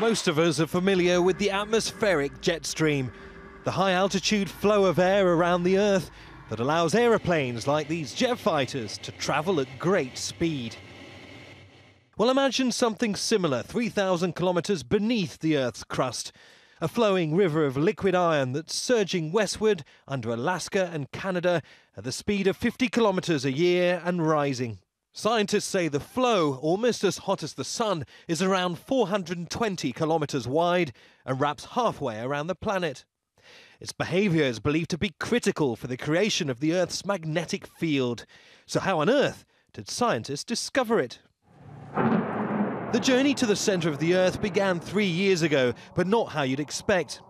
Most of us are familiar with the atmospheric jet stream, the high altitude flow of air around the Earth that allows aeroplanes like these jet fighters to travel at great speed. Well, imagine something similar 3,000 kilometers beneath the Earth's crust. A flowing river of liquid iron that's surging westward under Alaska and Canada at the speed of 50 kilometers a year and rising. Scientists say the flow, almost as hot as the sun, is around 420 kilometers wide and wraps halfway around the planet. Its behavior is believed to be critical for the creation of the Earth's magnetic field. So, how on earth did scientists discover it? The journey to the centre of the Earth began three years ago, but not how you'd expect.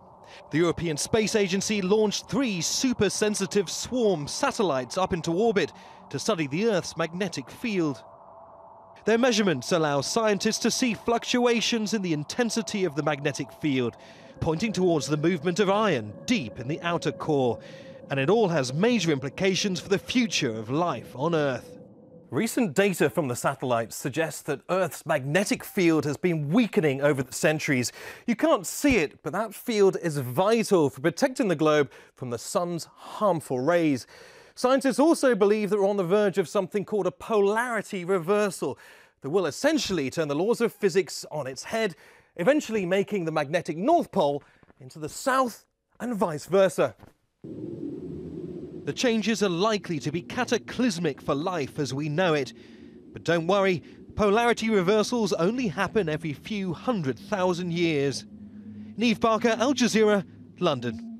The European Space Agency launched three super sensitive swarm satellites up into orbit to study the Earth's magnetic field. Their measurements allow scientists to see fluctuations in the intensity of the magnetic field, pointing towards the movement of iron deep in the outer core. And it all has major implications for the future of life on Earth. Recent data from the satellites suggests that Earth's magnetic field has been weakening over the centuries. You can't see it, but that field is vital for protecting the globe from the sun's harmful rays. Scientists also believe that we're on the verge of something called a polarity reversal that will essentially turn the laws of physics on its head, eventually making the magnetic North Pole into the South and vice versa. The changes are likely to be cataclysmic for life as we know it. But don't worry, polarity reversals only happen every few hundred thousand years. Neave Barker, Al Jazeera, London.